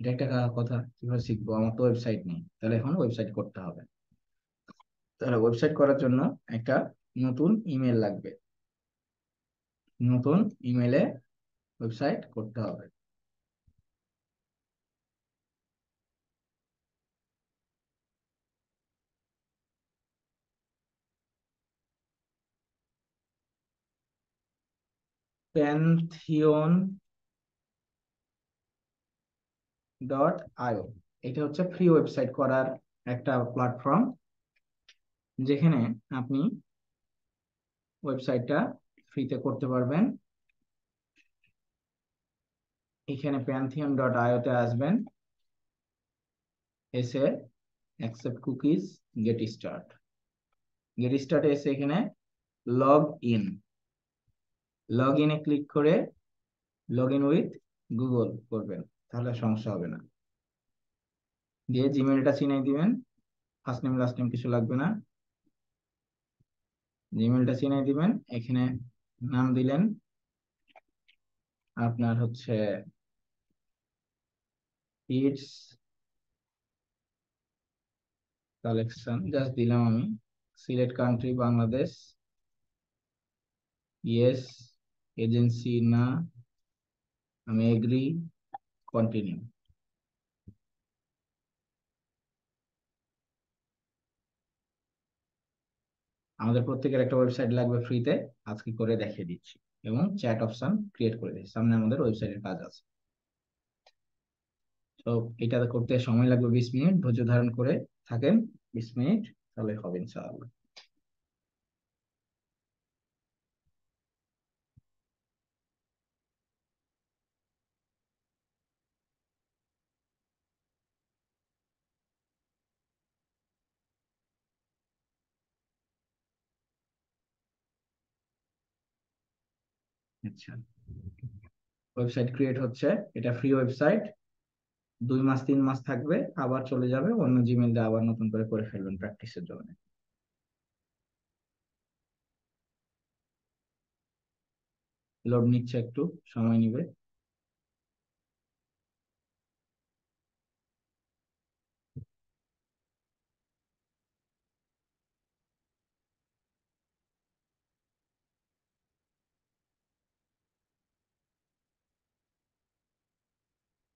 এটা একটা কথা কীভাবে শিখব? আমার তো ওয়েবসাইট নেই। তাহলে এখন ওয়েবসাইট করতে হবে। তাহলে ওয়েবসাইট করার জন্য একটা নতুন ইমেল লাগবে। নতুন ইমেলে ওয়েবসাইট করতে হবে। প্যান্থিয়ন ডট আইও এটা হচ্ছে ফ্রি ওয়েবসাইট করার একটা প্ল্যাটফর্ম যেখানে আপনি ওয়েবসাইটটা ফ্রিতে করতে পারবেন। এখানে প্যান্থিয়ন ডট আইওতে আসবেন। এসে accept cookies get start get স্টার্টে এসে এখানে লগ ইন লগ ইনে ক্লিক করে লগ ইন উইথ গুগল করবেন। তাহলে সমস্যা হবে না। দিয়ে জিমেলটা চিনাই দিবেন। ফার্স্ট নেম লাস্ট নেম কিছু লাগবে না। জিমেলটা চিনাই দিবেন। এখানে নাম দিলেন। আপনার হচ্ছে ইটস কালেকশন জাস্ট দিলাম আমি। Select country Bangladesh yes agency না। আমি এগ্রি কন্টিনিউ আমাদের প্রত্যেকের একটা ওয়েবসাইট লাগবে ফ্রিতে আজকে করে দেখিয়ে দিচ্ছি। এবং চ্যাট অপশন ক্রিয়েট করে দিচ্ছি। সামনে আমাদের ওয়েবসাইটের কাজ আছে। তো এটা করতে সময় লাগবে বিশ মিনিট। ধৈর্য ধারণ করে থাকেন। বিশ মিনিট, তাহলে হবে ইনশাআল্লাহ। আচ্ছা ওয়েবসাইট ক্রিয়েট হচ্ছে, এটা ফ্রি ওয়েবসাইট দুই মাস, তিন মাস থাকবে, আবার চলে যাবে, অন্য জিমেল দিয়ে আবার নতুন করে করে ফেলবেন প্র্যাকটিসের জন্য। লোড নিচ্ছে একটু, সময় নিবে।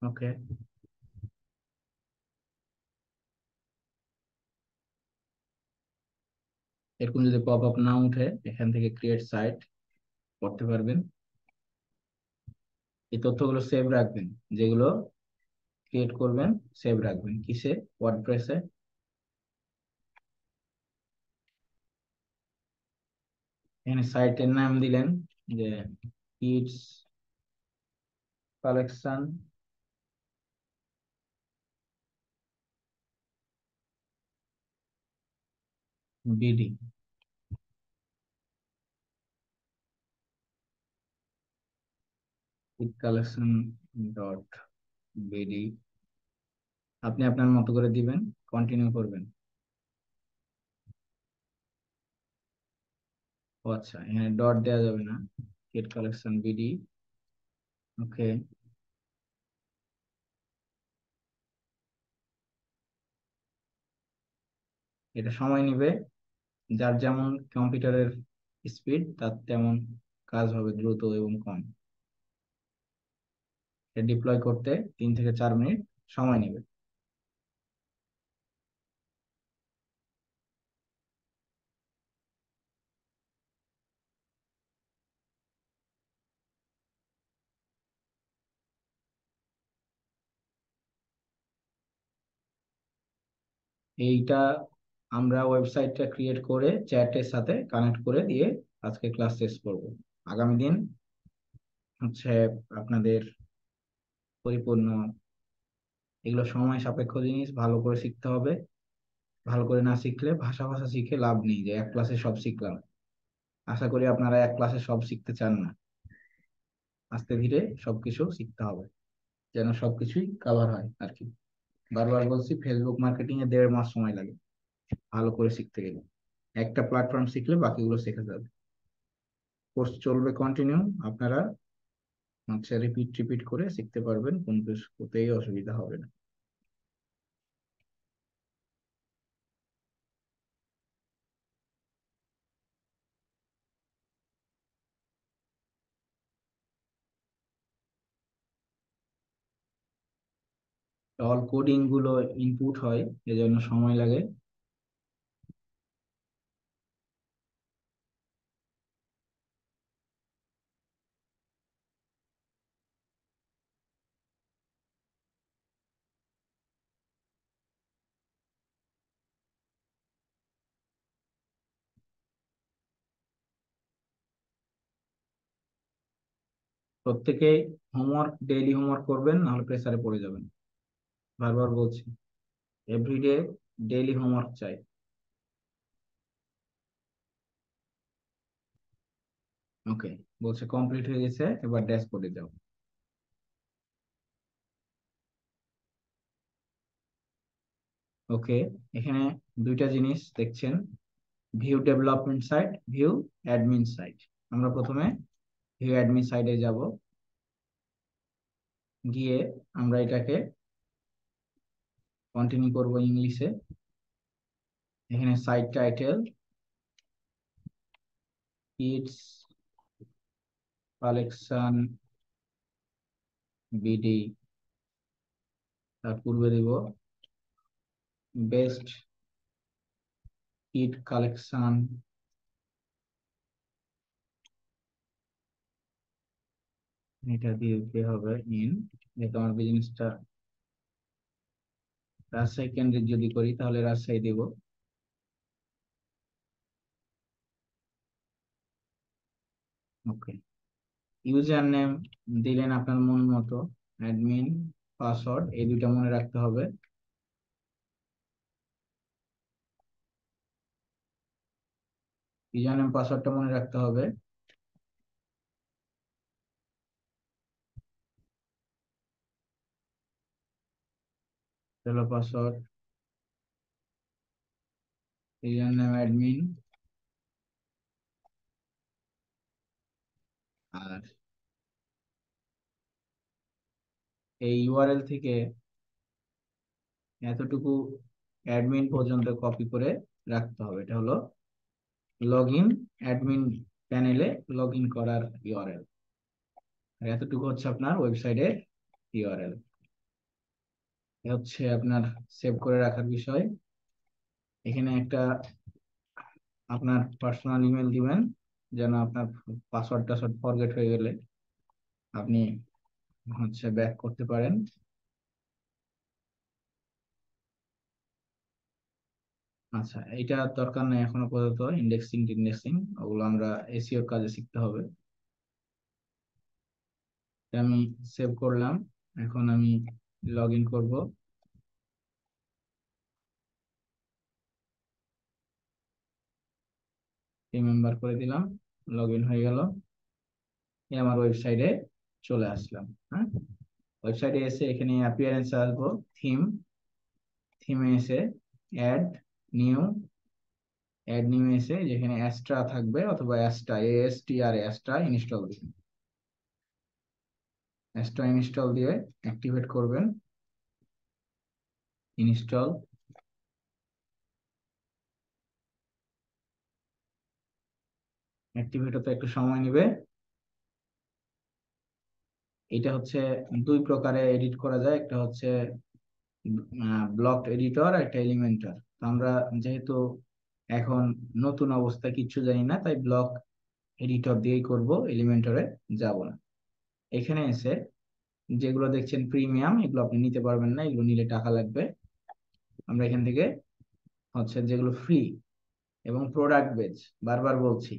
ওকে এরকম যদি পপ আপ না উঠে, এখান থেকে ক্রিয়েট সাইট করতে পারবেন। এই তথ্যগুলো সেভ রাখবেন, যেগুলো ক্রিয়েট করবেন সেভ রাখবেন। কিসে? ওয়ার্ডপ্রেসে এখানে সাইটের নাম দিলেন, যে it's collection BD. Collection dot BD. আপনি আপনার মতো করে দিবেন কন্টিনিউ করবেন। আচ্ছা এখানে ডট দেওয়া যাবে না কিট কালেকশন বিডি। ওকে এটা সময় নিবে। যার যেমন কম্পিউটারের স্পিড, তার তেমন কাজ হবে দ্রুত এবং কম। ডিপ্লয় করতে তিন থেকে চার মিনিট সময় নেবে। এইটা আমরা ওয়েবসাইটটা ক্রিয়েট করে চ্যাটের সাথে কানেক্ট করে দিয়ে আজকে ক্লাস শেষ করব। আগামী দিন হচ্ছে আপনাদের পরিপূর্ণ এগুলো সময় সাপেক্ষ জিনিস, ভালো করে শিখতে হবে। ভালো করে না শিখলে ভাষা ভাষা শিখে লাভ নেই যে এক ক্লাসে সব শিখলাম। আশা করি আপনারা এক ক্লাসে সব শিখতে চান না। আস্তে ধীরে সবকিছু শিখতে হবে, যেন সবকিছুই কাভার হয় আর কি। বারবার বলছি ফেসবুক মার্কেটিং এ দেড় মাস সময় লাগে। ভালো করে শিখতে গেলে। একটা প্ল্যাটফর্ম শিখলে বাকিগুলো শেখা যাবে। কোর্স চলবে কন্টিনিউ আপনারা হচ্ছে রিপিট রিপিট করে শিখতে পারবেন, কোনো কোথায় অসুবিধা হবে না। অল কোডিংগুলো ইনপুট হয়, এজন্য সময় লাগে। প্রত্যেকে হোমওয়ার্ক ডেইলি হোমওয়ার্ক করবেন, নাহলে প্রেসারে পড়ে যাবেন। বারবার বলছি এভরিডে ডেইলি হোমওয়ার্ক চাই। ওকে বলছে কমপ্লিট হয়ে গেছে, এবার ড্যাশবোর্ডে যাও। ওকে এখানে দুইটা জিনিস দেখছেন view development site view admin site আমরা প্রথমে ভিউ অ্যাডমিন সাইডে যাব। গিয়ে আমরা এটাকে কন্টিনিউ করব ইংলিশে। এখানে site title it's collection BD তার পূর্বে দিব বেস্ট ইট কালেকশন এটা দিয়ে দিতে হবে? ইন যেহেতু আমার বিজনেসটা রাজশাহী কেন্দ্রিক যদি করি, তাহলে রাজশাহী দেব। ওকে ইউজার নেম দিলেন আপনার মন মতো অ্যাডমিন পাসওয়ার্ড এই দুইটা মনে রাখতে হবে। ইউজার নেম পাসওয়ার্ডটা মনে রাখতে হবে। পাসওয়ার্ড ইউজার নেম অ্যাডমিন আর এই ইউআরএল থেকে এতটুকু অ্যাডমিন পর্যন্ত কপি করে রাখতে হবে। এটা হলো লগ ইন অ্যাডমিন প্যানেলে লগ ইন করার ইউআরএল আর এতটুকু হচ্ছে আপনার ওয়েবসাইটের ইউআরএল হচ্ছে আপনার সেভ করে রাখার বিষয়। এখানে একটা আপনার পার্সোনাল ইমেল দিবেন, যেন আপনার পাসওয়ার্ড টাসওয়ার্ড ফরগেট হয়ে গেলে আপনি হচ্ছে ব্যাক করতে পারেন। আচ্ছা এটা দরকার নেই এখনও পর্যন্ত ইন্ডেক্সিং ইন্ডেক্সিং ওগুলো আমরা এসিওর কাজে শিখতে হবে। আমি সেভ করলাম, এখন আমি লগ ইন করব রিমেম্বার করে দিলাম লগ ইন হয়ে গেল। আমার ওয়েবসাইটে চলে আসলাম হ্যাঁ? ওয়েবসাইটে এসে এখানে অ্যাপিয়ারেন্স আসব থিম থিমে এসে অ্যাড নিউ অ্যাড নিউ এসে যেখানে অ্যাস্ট্রা থাকবে অথবা অ্যাস্ট্রা এস টি আর অ্যাস্ট্রা ইনস্টল দিবেন ইনস্টল দিয়ে অ্যাক্টিভেট করবেন। ইনস্টল অ্যাক্টিভেট হতে একটু সময় নেবে। এটা হচ্ছে দুই প্রকারে এডিট করা যায়। একটা হচ্ছে ব্লক এডিটর আর একটা এলিমেন্টর আমরা যেহেতু এখন নতুন অবস্থা কিছু জানি না, তাই ব্লক এডিটর দিয়েই করব এলিমেন্টরে যাব না। এখানে এসে যেগুলো দেখছেন প্রিমিয়াম এগুলো আপনি নিতে পারবেন না, এগুলো নিলে টাকা লাগবে। আমরা এখান থেকে হচ্ছে যেগুলো ফ্রি এবং প্রোডাক্ট বেজ বারবার বলছি,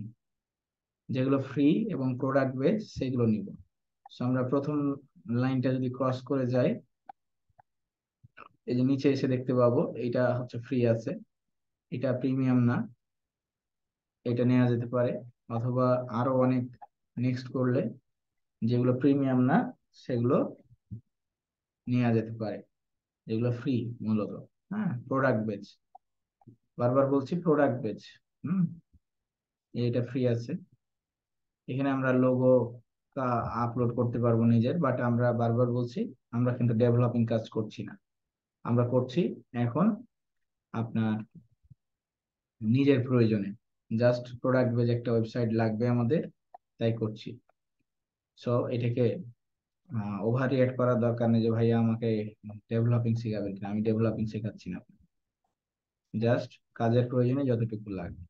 যেগুলো ফ্রি এবং প্রোডাক্ট বেজ সেগুলো নিব। আমরা প্রথম লাইনটা যদি ক্রস করে যাই, এই যে নিচে এসে দেখতে পাবো এটা হচ্ছে ফ্রি আছে। এটা প্রিমিয়াম না। এটা নেওয়া যেতে পারে। অথবা আরও অনেক নেক্সট করলে যেগুলো প্রিমিয়াম না, সেগুলো নেওয়া যেতে পারে। যেগুলো ফ্রি মূলত হ্যাঁ? প্রোডাক্ট বেচ বারবার বলছি প্রোডাক্ট বেচ হুম? এটা ফ্রি আছে। এখানে আমরা লোগো আপলোড করতে পারব নিজের বাট আমরা বারবার বলছি, আমরা কিন্তু ডেভেলপিং কাজ করছি না। আমরা করছি এখন আপনার নিজের প্রয়োজনে। জাস্ট প্রোডাক্ট বেজ একটা ওয়েবসাইট লাগবে আমাদের, তাই করছি। সো এটাকে ওভার রিয়েক্ট করার দরকার নেই যে ভাইয়া আমাকে ডেভেলপিং শেখাবেন কিনা? আমি ডেভেলপিং শেখাচ্ছি না। জাস্ট কাজের প্রয়োজনে যতটুকু লাগবে।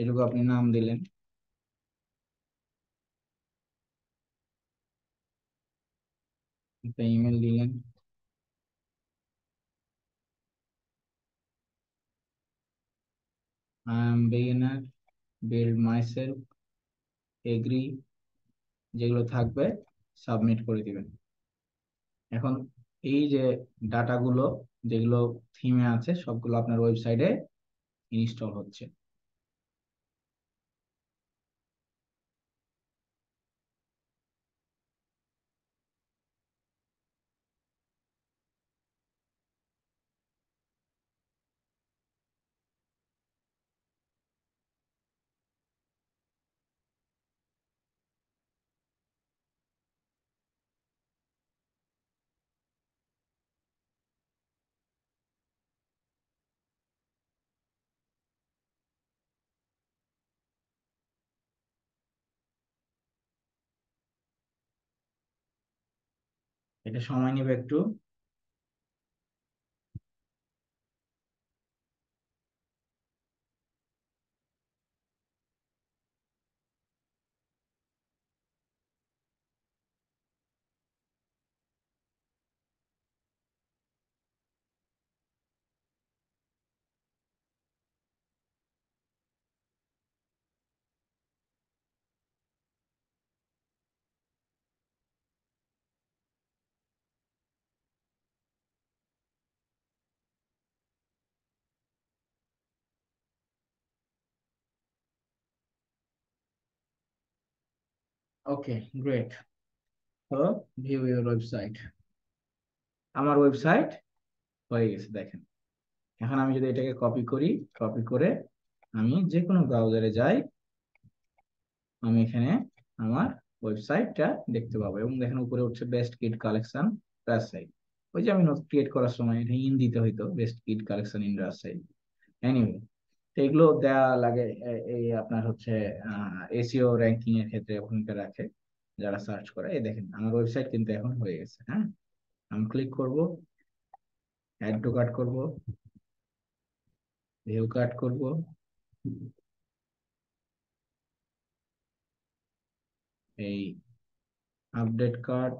এটুকু আপনি নাম দিলেন। একটা ইমেল দিলেন। I am beginner, build myself, agree. যেগুলো থাকবে সাবমিট করে দিবেন। এখন এই যে ডাটাগুলো যেগুলো থিমে আছে, সবগুলো আপনার ওয়েবসাইটে ইনস্টল হচ্ছে। এটা সময় নেবে একটু। ওকে গ্রেট তো ভিউ ইউর ওয়েবসাইট আমার ওয়েবসাইট হয়ে গেছে, দেখেন। এখন আমি যদি এটাকে কপি করি কপি করে আমি যে কোনো ব্রাউজারে যাই, আমি এখানে আমার ওয়েবসাইটটা দেখতে পাবো এবং দেখেন উপরে উঠছে বেস্ট কিট কালেকশন রাজশাহী। ওই যে আমি নোট ক্রিয়েট করার সময়, এটা ইন দিতে হইতো best kit collection in Rajshahi. Anyway এগুলো দেয়া লাগে এই আপনার হচ্ছে এসিও র্যাঙ্কিং এর ক্ষেত্রে ভূমিকা রাখে যারা সার্চ করে। এই দেখেন, আমার ওয়েবসাইট কিন্তু এখন হয়ে গেছে হ্যাঁ? আমি ক্লিক করব অ্যাড টু কার্ট করব ভিউ কার্ট করব। এই আপডেট কার্ড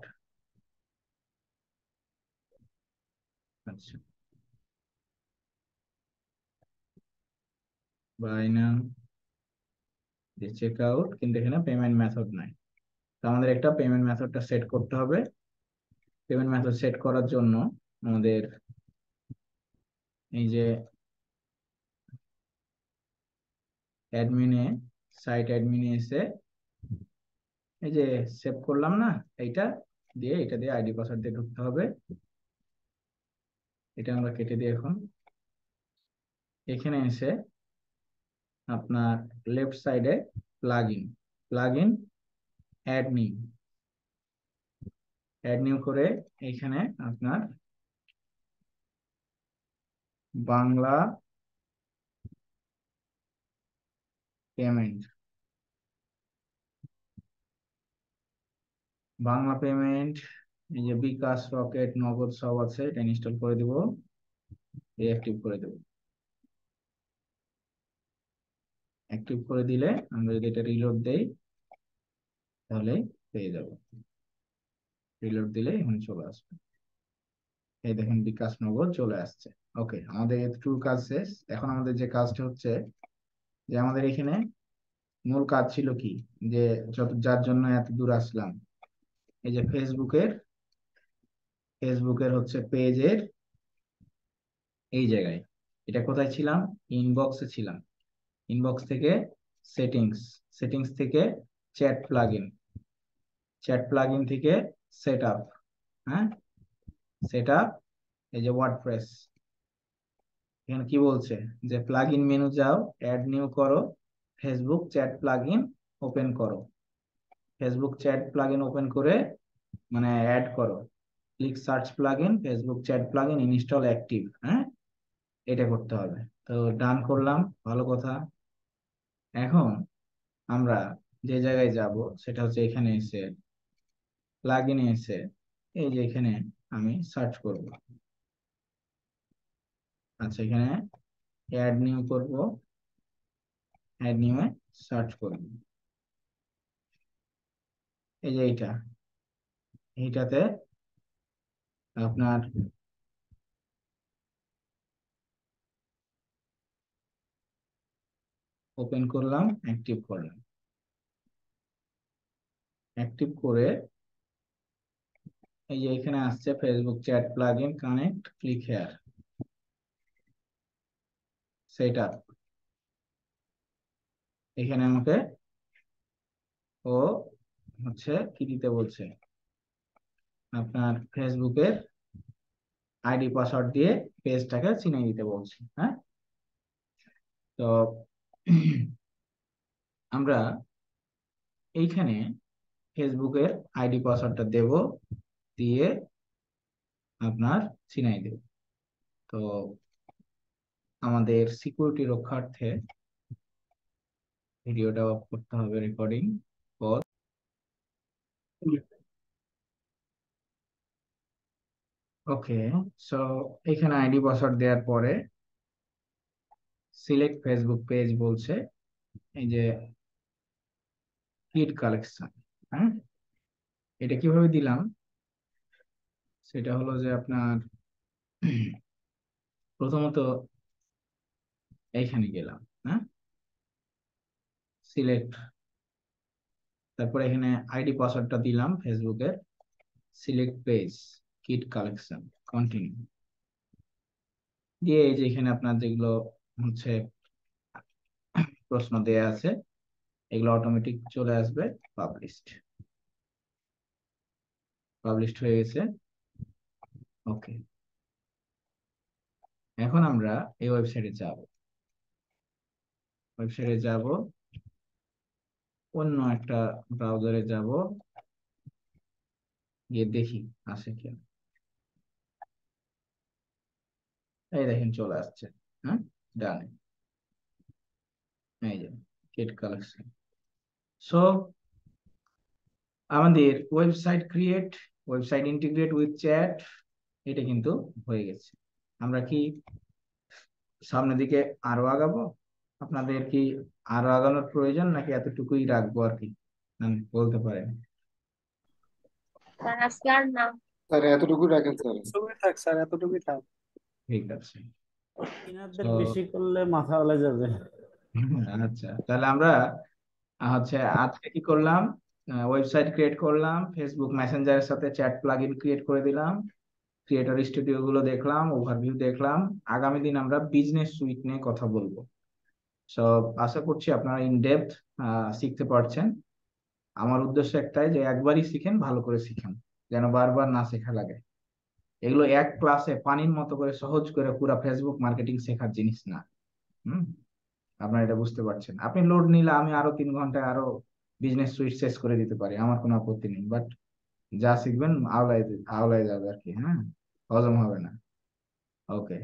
আচ্ছা। বাই নাও চেক আউট কিন্তু এখানে পেমেন্ট মেথড নাই। তো আমাদের একটা পেমেন্ট মেথডটা সেট করতে হবে। পেমেন্ট মেথড সেট করার জন্য আমাদের এই যে অ্যাডমিনে সাইট অ্যাডমিনে এসে এই যে সেভ করলাম না, এইটা দিয়ে এটা দিয়ে আইডি পাসওয়ার্ড দিয়ে ঢুকতে হবে। এটা আমরা কেটে দিই এখন। এখানে এসে আপনার লেফট সাইডে plug in plug in add new add new করে এখানে আপনার বাংলা পেমেন্ট বাংলা পেমেন্ট এই যে বিকাশ, রকেট, নগদ সব আছে, এটা ইনস্টল করে দিব অ্যাক্টিভ করে দেব। অ্যাক্টিভ করে দিলে আমরা যদি এটা রিলোড দেই, তাহলে পেয়ে যাব। রিলোড দিলে এখানে চলে আসবে। এই দেখেন বিকাশ নগদ চলে আসছে। ওকে আমাদের ট্রু কাজ শেষ। এখন আমাদের যে কাজটা হচ্ছে যে আমাদের এখানে মূল কাজ ছিল কি? যে যত, যার জন্য এত দূর আসলাম। এই যে ফেসবুকের ফেসবুকের হচ্ছে পেজের এই জায়গায়। এটা কোথায় ছিলাম? ইনবক্সে ছিলাম। ইনবক্স থেকে সেটিংস সেটিংস থেকে চ্যাট প্লাগইন চ্যাট প্লাগইন থেকে সেট আপ হ্যাঁ? সেট আপ এই যে ওয়ার্ডপ্রেস এখানে কি বলছে? যে প্লাগইন মেনু যাও অ্যাড নিউ করো ফেসবুক চ্যাট প্লাগইন ওপেন করো। ফেসবুক চ্যাট প্লাগইন ওপেন করে মানে অ্যাড করো। Click search plugin Facebook chat plugin install active হ্যাঁ? এটা করতে হবে। তো ডান করলাম, ভালো কথা। এখন আমরা যে জায়গায় যাব, সেটা হচ্ছে এখানে এসে প্লাগইনে এসে এই যে এখানে আমি সার্চ করব। আচ্ছা এখানে অ্যাড নিউ করব। অ্যাড নিউ এ সার্চ করব। এই যে এইটা, এইটাতে আপনার ওপেন করলাম অ্যাক্টিভ করলাম অ্যাক্টিভ করে এই যে এখানে আসছে Facebook chat plugin connect click here set up এখানে আমাকে ও হচ্ছে কি দিতে বলছে? আপনার ফেসবুকের আইডি পাসওয়ার্ড দিয়ে পেজটাকে চিনে দিতে বলছে হ্যাঁ? তো আমরা এইখানে ফেসবুকের আইডি পাসওয়ার্ডটা দেব, দিয়ে আপনার চিনাই দেব। তো আমাদের সিকিউরিটি রক্ষার্থে ভিডিওটা অফ করতে হবে রেকর্ডিং পজ ওকে সো এখানে আইডি পাসওয়ার্ড দেওয়ার পরে সিলেক্ট ফেসবুক পেজ বলছে, এই যে কিড কালেকশন হ্যাঁ? এটা কীভাবে দিলাম? সেটা হলো যে আপনার প্রথমত এইখানে গেলাম হ্যাঁ? সিলেক্ট, তারপরে এখানে আইডি পাসওয়ার্ডটা দিলাম ফেসবুকের, select page kit collection, continue. দিয়ে এই যে এখানে আপনার যেগুলো হচ্ছে প্রশ্ন দেয়া আছে। এগুলো অটোমেটিক চলে আসবে পাবলিশড পাবলিশড হয়ে গেছে। ওকে এখন আমরা এই ওয়েবসাইটে যাব। ওয়েবসাইটে যাব। অন্য একটা ব্রাউজারে যাব। গিয়ে দেখি আসে কিনা। এই দেখেন চলে আসছে। হ্যাঁ? ডানে এই যে কিট কালেকশন সো আমাদের website create website integrate with chat এটা কিন্তু হয়ে গেছে। আমরা কি সামনের দিকে আরও আগাবো? আপনাদের কি আরও আগানোর প্রয়োজন নাকি এতটুকুই রাখব আর কি? বলতে পারেন। স্যার এতটুকু রাখেন স্যার। এতটুকুই থাক স্যার এতটুকুই থাক। ঠিক আছে। বেশি করলে মাথা ওলা যাবে। আচ্ছা তাহলে আমরা হচ্ছে আজকে কি করলাম? ওয়েবসাইট ক্রিয়েট করলাম ফেসবুক মেসেঞ্জারের সাথে চ্যাট প্লাগইন ক্রিয়েট করে দিলাম ক্রিয়েটর স্টুডিও গুলো দেখলাম ওভারভিউ দেখলাম। আগামী দিন আমরা বিজনেস সুইট নিয়ে কথা বলব। সো আশা করছি আপনারা ইন ডেপথ শিখতে পারছেন। আমার উদ্দেশ্য একটাই যে একবারই শিখেন ভালো করে শিখেন যেন বারবার না শেখা লাগে। এগুলো এক ক্লাসে পানির মতো করে সহজ করে পুরো ফেসবুক মার্কেটিং শেখার জিনিস না। হুম? আপনারা এটা বুঝতে পারছেন। আপনি লোড নিলে আমি আরও তিন ঘন্টায় আরও বিজনেস সুইট শেষ করে দিতে পারি, আমার কোনো আপত্তি নেই। বাট যা শিখবেন আওলায় আওলায় যাবে আর কি হ্যাঁ? হজম হবে না। ওকে